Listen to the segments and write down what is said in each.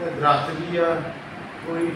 ਦਰਖਤ ਵੀ ਆ ਕੋਈ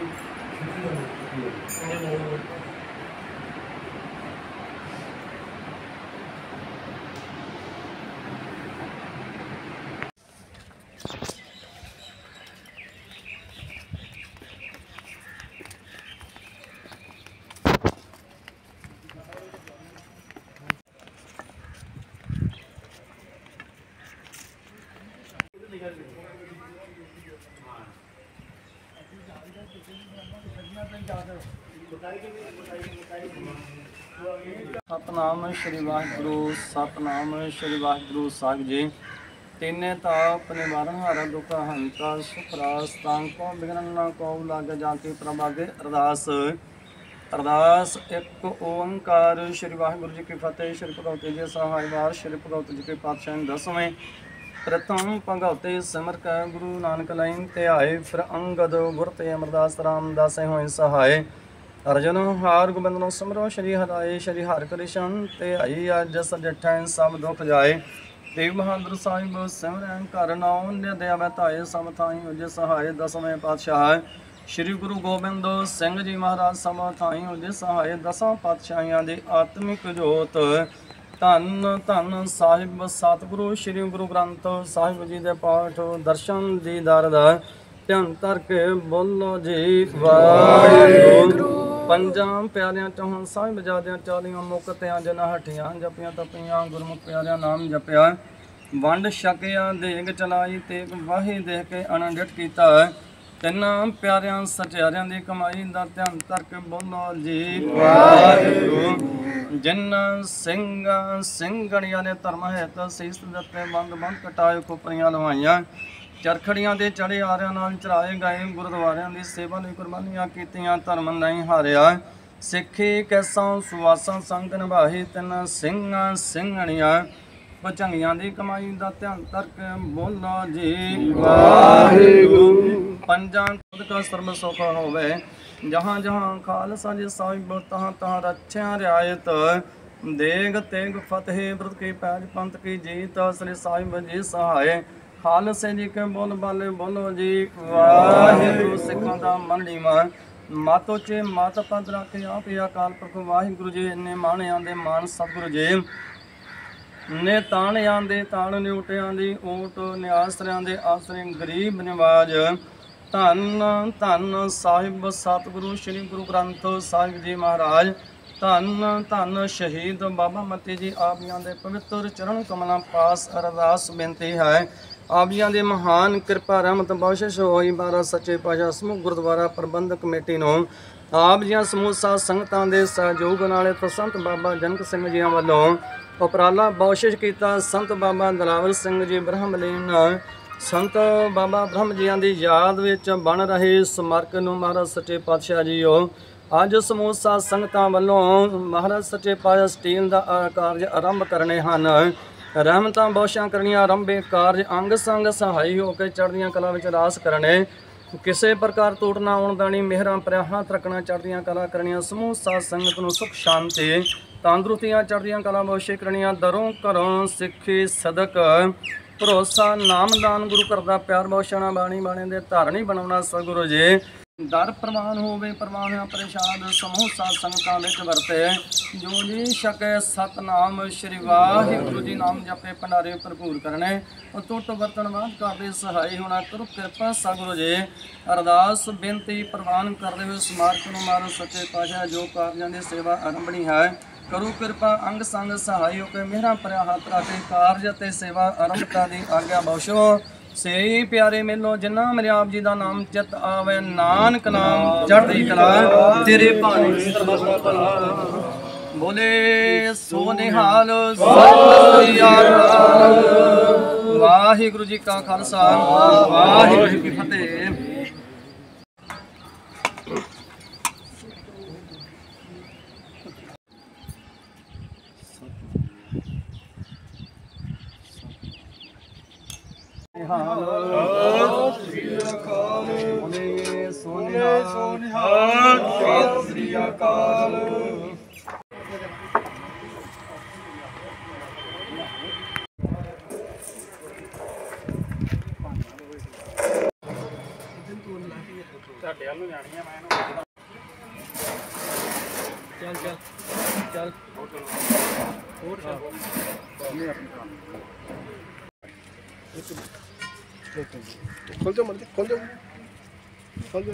ਸਤਨਾਮ ਸ਼੍ਰੀ ਵਾਹਿਗੁਰੂ ਸਤਨਾਮ ਸ਼੍ਰੀ ਵਾਹਿਗੁਰੂ ਸਾਹਿਬ ਜੀ। ਤੀਨੇ ਤਾਪ ਨਿਵਾਰਨ ਹਾਰਾ ਦੁਖ ਹੰਤਾ ਸੁਖ ਤਾਂ ਕੋ ਬਿਗਨ ਨਾ ਕੋ ਲਗ ਜਾਂਤੀ ਪ੍ਰਭਾਗੇ ਅਰਦਾਸ। ਅਰਦਾਸ ਇੱਕ ਓੰਕਾਰ, ਸ਼੍ਰੀ ਵਾਹਿਗੁਰੂ ਜੀ ਕੀ ਫਤਿਹ, ਸ਼੍ਰੀ ਭਗਵਤੀ ਜੀ ਸਹਾਇ ਸ਼੍ਰੀ ਭਗਵਤੀ ਜੀ ਕੇ ਪਾਤਸ਼ਾਹ ਦਸਵੇਂ। ਪ੍ਰਥਮ ਭਗਵਤੇ ਸਿਮਰ ਕੈ ਗੁਰੂ ਨਾਨਕ ਲਾਈਨ ਤੇ ਆਏ ਫਿਰ ਅੰਗਦ ਗੁਰ ਤੇ ਅਮਰਦਾਸ ਰਾਮਦਾਸੇ ਹੋਏ ਸਹਾਏ। ਅਰਜਨ ਹਾਰ ਗੋਬਿੰਦ ਨੂੰ ਸਿਮਰੋ, ਸ਼੍ਰੀ ਹਰਾਏ ਸ਼੍ਰੀ ਹਰਿ ਕ੍ਰਿਸ਼ਨ ਤੇ ਆਈ ਅੱਜ ਸਜਠੈ ਸਭ ਦੁਖ ਜਾਏ। ਦੇਵ ਬਹਾਦਰ ਸਾਹਿਬ ਸਿਮਰਨ ਕਰ ਨਾਉ ਨਿਦ ਆਵੇ ਧਾਏ, ਸਭ ਥਾਈ ਉਜ ਸਹਾਏ, ਦਸਵੇਂ ਪਾਤਸ਼ਾਹ। ਸ਼੍ਰੀ ਗੁਰੂ ਗੋਬਿੰਦ ਸਿੰਘ ਜੀ ਮਹਾਰਾਜ ਸਭ ਥਾਈ ਉਜ ਸਹਾਏ, ਦਸਾਂ ਪਾਤਸ਼ਾਹਾਂ ਦੇ ਆਤਮਿਕ ਜੋਤ। ਧੰਨ ਧੰਨ ਸਾਹਿਬ, ਸਤਿਗੁਰੂ, ਸ੍ਰੀ ਗੁਰੂ ਗ੍ਰੰਥ ਸਾਹਿਬ ਜੀ ਦੇ ਪਾਠ, ਦਰਸ਼ਨ ਦੀਦਾਰ ਦਾ ਧਿਆਨ ਧਰ ਕੇ ਬੋਲੋ ਜੀ, ਵਾਹਿਗੁਰੂ। ਪੰਜਾਂ ਪਿਆਰਿਆਂ ਚੋਂ ਸਾਹਿਬ ਜਾਦਿਆਂ ਚਾਲੀਆਂ ਮੁਕਤਿਆਂ ਜਨਾ ਹਟੀਆਂ, ਜਪੀਆਂ ਤਪੀਆਂ, ਗੁਰਮੁਖ ਪਿਆਰਿਆਂ ਨਾਮ ਜਪਿਆ। ਵੰਡ ਛਕਿਆ, ਦੇਗ ਚਲਾਈ ਤੇ ਵਾਹੀ ਦੇਖ ਕੇ ਅਨੰਡਟ ਕੀਤਾ। ਤਿੰਨਾਂ ਪਿਆਰਿਆਂ ਸਚਿਆਰਿਆਂ ਦੀ ਕਮਾਈ ਦਾ ਧਿਆਨ ਧਰ ਕੇ ਬੋਲੋ ਜੀ, ਵਾਹਿਗੁਰੂ। ਜਿਨ੍ਹਾਂ ਸਿੰਘਾਂ, ਸਿੰਘਣੀਆਂ ਨੇ ਧਰਮ ਹਿਤ ਸੀਸ ਦਿੱਤੇ ਬੰਦ ਬੰਦ ਕਟਾਏ ਖੋਪਰੀਆਂ ਲਵਾਈਆਂ। ਚਰਖੜੀਆਂ ਦੇ ਚੜੇ ਆਰਿਆਂ ਨਾਲ ਚਰਾਏ ਗਏ, ਗੁਰਦੁਆਰਿਆਂ ਦੀ ਸੇਵਾ ਲਈ ਕੁਰਬਾਨੀਆਂ ਕੀਤੀਆਂ, ਧਰਮ ਨਹੀਂ ਹਾਰਿਆ। ਸਿੱਖੀ ਕੈਸਾਂ, ਸੁਵਾਸਾਂ, ਸੰਗ ਨਿਭਾਹੀ ਤਿੰਨ ਸਿੰਘਾਂ, ਸਿੰਘਣੀਆਂ। ਪਚੰਗੀਆਂ ਦੀ ਕਮਾਈ ਦਾ ਧਿਆਨ ਧਰ ਕੇ ਬੋਲੋ ਜੀ। ਵਾਹਿਗੁਰੂ। ਪੰਜਾਂ ਤੁਧ ਕਾ ਸਰਬ ਸੁਖ ਹੋਵੇ। ਜਹਾਂ ਜਹਾਂ ਖਾਲਸਾ ਜੀ ਸਾਹਿਬ ਤਹਾਂ ਤਹਾਂ ਰੱਛਿਆ ਰਿਆਇਤ। ਦੇਗ ਤੇਗ ਫਤਿਹ ਬ੍ਰਤ ਕੀ ਪੈਜ ਪੰਥ ਕੀ ਜੀਤ ਸ੍ਰੀ ਸਾਹਿਬ ਜੀ ਸਹਾਏ। ਖਾਲਸੇ ਜੀ ਕੇ ਬੋਲ ਬਾਲੇ ਬੋਲੋ ਜੀ। ਵਾਹਿਗੁਰੂ ਸਿੱਖਾਂ ਦਾ ਮਨ ਲੀਵਾ ਮਾਤੋ ਚੇ ਮਾਤਾ ਪੰਦ ਰੱਖੇ ਆਪ ਅਕਾਲ ਪੁਰਖ ਵਾਹਿਗੁਰੂ ਜੀ ਨੇ ਮਾਣਿਆਂ ਦੇ ਮਾਨ ਸਤਿਗੁਰੂ ਜੀ। ਨੇ ਤਾਣਿਆਂ ਦੇ, ਤਾਣ ਨਿਉਟਿਆਂ ਦੀ ਓਟ ਨਿਆਸਰਿਆਂ ਦੇ ਆਸਰੇ ਗਰੀਬ ਨਿਵਾਜ। ਧੰਨ ਧੰਨ ਸਾਹਿਬ ਸਤਿਗੁਰੂ, ਸ੍ਰੀ ਗੁਰੂ ਗ੍ਰੰਥ ਸਾਹਿਬ ਜੀ ਮਹਾਰਾਜ। ਧੰਨ ਧੰਨ ਸ਼ਹੀਦ ਬਾਬਾ ਮਤੀ ਜੀ ਆਪੀਆਂ ਦੇ ਪਵਿੱਤਰ ਚਰਨ ਕਮਲਾਂ ਪਾਸ ਅਰਦਾਸ ਬੇਨਤੀ ਹੈ। ਆਪੀਆਂ ਦੇ ਮਹਾਨ ਕਿਰਪਾ, ਰਹਿਮਤ, ਬਖਸ਼ਿਸ਼ ਹੋਈ ਬਾਰਾ ਸੱਚੇ ਪਾਤਸ਼ਾਹ ਸਮੂਹ ਗੁਰਦੁਆਰਾ ਪ੍ਰਬੰਧਕ ਕਮੇਟੀ ਨੂੰ। ਆਪ ਜੀਆਂ ਸਮੂਹ ਸਾਧ ਸੰਗਤਾਂ ਦੇ ਸਹਿਯੋਗ ਨਾਲ ਤੇ ਸੰਤ ਬਾਬਾ ਜਨਕ ਸਿੰਘ ਜੀਆਂ ਵੱਲੋਂ ਉਪਰਾਲਾ ਬਖਸ਼ਿਸ਼ ਕੀਤਾ ਸੰਤ ਬਾਬਾ ਦਲਾਵਰ ਸਿੰਘ ਜੀ ਬ੍ਰਹਮਲੀਨ ਸੰਤ ਬਾਬਾ ਬ੍ਰਹਮ ਜੀਆਂ ਦੀ ਯਾਦ ਵਿੱਚ ਬਣ ਰਹੇ ਸਮਾਰਕ ਨੂੰ ਮਹਾਰਾਜ ਸੱਚੇ ਪਾਤਸ਼ਾਹ ਜੀਓ ਅੱਜ ਸਮੂਹ ਸਾਧ ਸੰਗਤਾਂ ਵੱਲੋਂ ਮਹਾਰਾਜ ਸੱਚੇ ਪਾਤਸ਼ਾਹ ਸਟੀਲ ਦਾ ਕਾਰਜ ਆਰੰਭ ਕਰਨੇ ਹਨ। ਰਹਿਮਤਾਂ ਬੋਸ਼ਾਂ ਕਰਨੀਆਂ ਆਰੰਭੇ ਕਾਰਜ ਅੰਗ ਸੰਗ ਸਹਾਈ ਹੋ ਕੇ ਚੜ੍ਹਦੀਆਂ ਕਲਾ ਵਿੱਚ ਰਾਸ ਕਰਨੇ। ਕਿਸੇ ਪ੍ਰਕਾਰ ਟੂਟ ਨਾ ਆਉਣ ਦੇਣੀ, ਮਿਹਰਾਂ ਭਰਿਆ ਹੱਥ ਰੱਖਣਾ ਚੜ੍ਹਦੀਆਂ ਕਲਾ ਕਰਨੀਆਂ। ਸਮੂਹ ਸਾਧ ਸੰਗਤ ਨੂੰ ਸੁਖ, ਸ਼ਾਂਤੀ ਤੰਦਰੁਸਤੀਆਂ ਚੜ੍ਹਦੀਆਂ ਕਲਾ ਬੋਸ਼ੇ ਕਰਨੀਆਂ ਦਰੋਂ ਘਰੋਂ ਸਿੱਖੀ ਸਦਕ। ਭਰੋਸਾ ਨਾਮਦਾਨ ਗੁਰੂ ਕਰਦਾ ਪਿਆਰ ਬੋਸ਼ਣਾ ਬਾਣੀ ਬਾਣੇ ਦੇ ਧਾਰਨੀ ਬਣਾਉਣਾ ਸਤਿਗੁਰੂ ਜੀ। ਦਰ ਪ੍ਰਵਾਨ ਹੋਵੇ ਪ੍ਰਵਾਨ ਹੋਇਆ ਪ੍ਰਸ਼ਾਦ, ਸਮੂਹ ਸਾਧ ਸੰਗਤਾਂ ਵਿੱਚ ਵਰਤੇ। ਜੋ ਜੀ ਛਕੇ ਸਤਨਾਮ, ਸ਼੍ਰੀ ਵਾਹਿਗੁਰੂ ਜੀ ਨਾਮ ਜਪੇ, ਭੰਡਾਰੇ ਭਰਪੂਰ ਕਰਨੇ। ਟੁੱਟ ਵਰਤਣ ਬਾਅਦ ਕਰਦੇ ਸਹਾਈ ਹੋਣਾ ਕਰੋ ਕਿਰਪਾ ਸਤਿਗੁਰੂ ਜੀ। ਅਰਦਾਸ, ਬੇਨਤੀ ਪ੍ਰਵਾਨ ਕਰਦੇ ਹੋਏ ਸਮਾਰਕ ਨੂੰ ਮਾਰੋ, ਸੱਚੇ ਪਾਤਸ਼ਾਹ ਜੋ ਕਾਰਜਾਂ ਦੀ ਸੇਵਾ ਆਰੰਭਣੀ ਹੈ। ਕਰੋ ਕਿਰਪਾ, ਅੰਗ ਸੰਗ ਸਹਾਈ ਕੇ ਮੇਰਾ ਭਰਿਆ ਹੱਥ ਰੱਖੇ, ਕਾਰਜ ਅਤੇ ਸੇਵਾ ਆਰੰਭਤਾ ਦੀ ਆਗਿਆ ਬਖਸ਼ੋ। ਸੇ ਪਿਆਰੇ ਮੇਲੋ ਜਿਨ੍ਹਾਂ ਮੇਰੇ ਆਪ ਜੀ ਦਾ ਨਾਮ ਚਿਤ ਆਵੇ, ਨਾਨਕ ਨਾਮ ਚੜ੍ਹਦੀ ਕਲਾ, ਤੇਰੇ ਭਾਣੇ ਬੋਲੇ ਸੋ ਨਿਹਾਲ ਵਾਹਿਗੁਰੂ ਜੀ ਕਾ ਖਾਲਸਾ, ਵਾਹਿਗੁਰੂ ਜੀ ਕੀ ਫਤਿਹ। ਹਾਲ ਸ੍ਰੀ ਅਕਾਲ। ਬੋਲੇ ਸੋ ਨਿਹਾਲ ਸਤਿ ਸ੍ਰੀ ਅਕਾਲ। ਸਾਡੇ ਵੱਲ ਨੂੰ ਜਾਣੀ ਆ ਮੈਂ ਇਹਨੂੰ ਚੱਲ ਚੱਲ ਚੱਲ। ਹੋਰ ਚੱਲ ਖੋਲ ਜਾ ਮਰਦੀ ਖੋਲ ਜਾ ਖੋਲ ਜਾ